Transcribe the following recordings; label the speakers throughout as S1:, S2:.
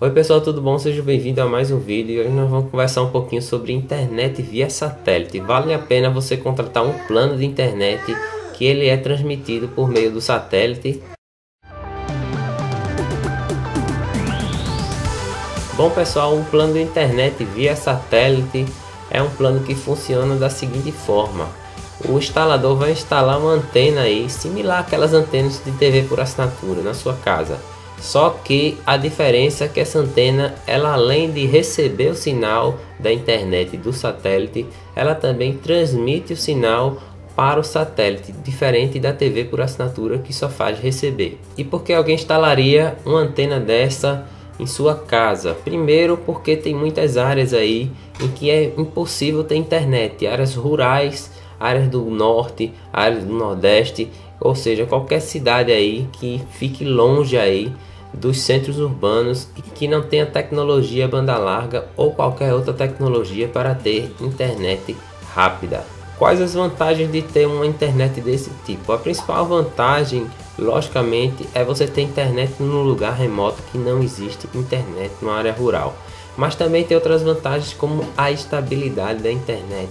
S1: Oi pessoal, tudo bom? Seja bem-vindo a mais um vídeo e hoje nós vamos conversar um pouquinho sobre internet via satélite. Vale a pena você contratar um plano de internet que ele é transmitido por meio do satélite. Bom pessoal, um plano de internet via satélite é um plano que funciona da seguinte forma. O instalador vai instalar uma antena aí, similar àquelas antenas de TV por assinatura na sua casa só que a diferença é que essa antena, ela além de receber o sinal da internet do satélite, ela também transmite o sinal para o satélite, diferente da TV por assinatura que só faz receber. E por que alguém instalaria uma antena dessa em sua casa? Primeiro, porque tem muitas áreas aí em que é impossível ter internet, áreas rurais, áreas do norte, áreas do nordeste, ou seja, qualquer cidade aí que fique longe aí dos centros urbanos e que não tenha tecnologia banda larga ou qualquer outra tecnologia para ter internet rápida. Quais as vantagens de ter uma internet desse tipo? A principal vantagem, logicamente, é você ter internet num lugar remoto que não existe internet numa área rural. Mas também tem outras vantagens como a estabilidade da internet.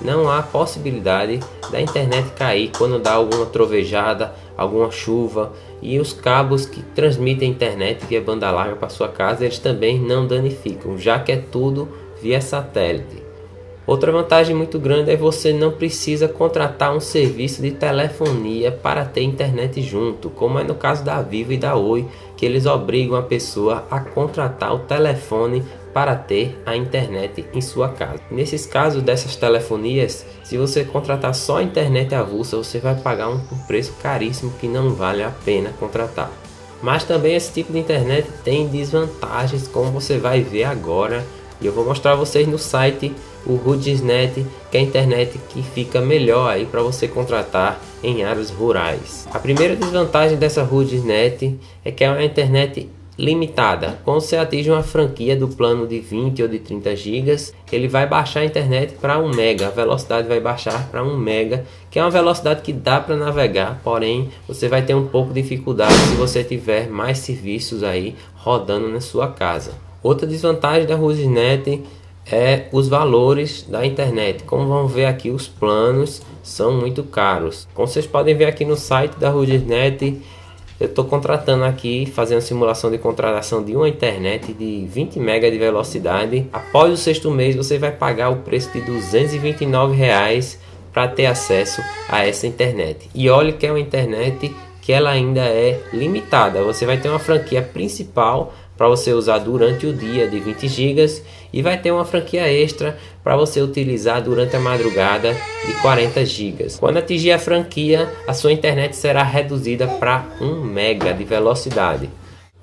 S1: Não há possibilidade da internet cair quando dá alguma trovejada, alguma chuva e os cabos que transmitem internet via banda larga para sua casa eles também não danificam, já que é tudo via satélite. Outra vantagem muito grande é você não precisa contratar um serviço de telefonia para ter internet junto, como é no caso da Vivo e da Oi, que eles obrigam a pessoa a contratar o telefone para ter a internet em sua casa. Nesses casos dessas telefonias, se você contratar só a internet avulsa, você vai pagar um preço caríssimo que não vale a pena contratar. Mas também esse tipo de internet tem desvantagens, como você vai ver agora. E eu vou mostrar a vocês no site o Rudisnet, que é a internet que fica melhor aí para você contratar em áreas rurais. A primeira desvantagem dessa Rudisnet é que é uma internet limitada. Quando você atinge uma franquia do plano de 20 ou de 30 GB, ele vai baixar a internet para 1 mega. A velocidade vai baixar para 1 mega, que é uma velocidade que dá para navegar, porém você vai ter um pouco de dificuldade se você tiver mais serviços aí rodando na sua casa. Outra desvantagem da Rusnet é os valores da internet. Como vão ver aqui, os planos são muito caros. Como vocês podem ver aqui no site da Rusnet, eu estou contratando aqui, fazendo simulação de contratação de uma internet de 20 MB de velocidade. Após o sexto mês, você vai pagar o preço de 229 reais para ter acesso a essa internet. E olhe que é uma internet que ela ainda é limitada. Você vai ter uma franquia principal para você usar durante o dia de 20 GB e vai ter uma franquia extra para você utilizar durante a madrugada de 40 GB. Quando atingir a franquia, a sua internet será reduzida para 1 mega de velocidade.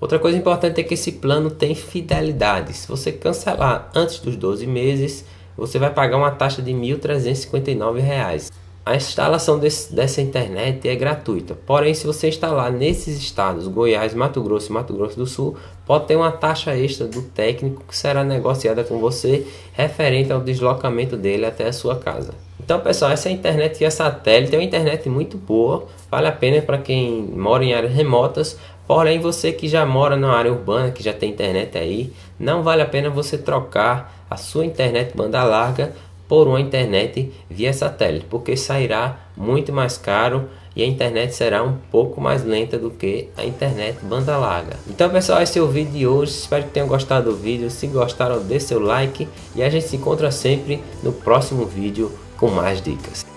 S1: Outra coisa importante é que esse plano tem fidelidade. Se você cancelar antes dos 12 meses, você vai pagar uma taxa de R$ 1.359. A instalação desse, dessa internet é gratuita, porém, se você instalar nesses estados, Goiás, Mato Grosso e Mato Grosso do Sul, pode ter uma taxa extra do técnico que será negociada com você referente ao deslocamento dele até a sua casa. Então, pessoal, essa internet via satélite é uma internet muito boa, vale a pena para quem mora em áreas remotas, porém, você que já mora na área urbana, que já tem internet aí, não vale a pena você trocar a sua internet banda larga por uma internet via satélite, porque sairá muito mais caro e a internet será um pouco mais lenta do que a internet banda larga. Então pessoal, esse é o vídeo de hoje, espero que tenham gostado do vídeo, se gostaram dê seu like e a gente se encontra sempre no próximo vídeo com mais dicas.